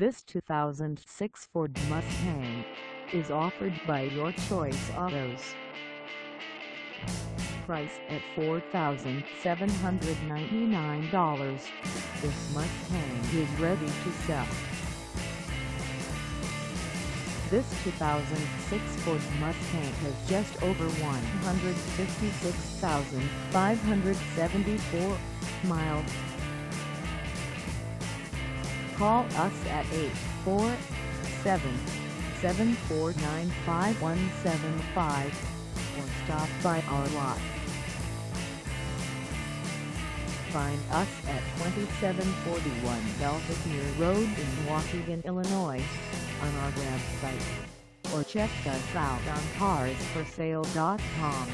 This 2006 Ford Mustang is offered by Your Choice Autos. Price at $4,799. This Mustang is ready to sell. This 2006 Ford Mustang has just over 156,574 miles. Call us at 847-749-5175 or stop by our lot. Find us at 2741 Belvidere Road in Waukegan, Illinois on our website or check us out on carsforsale.com.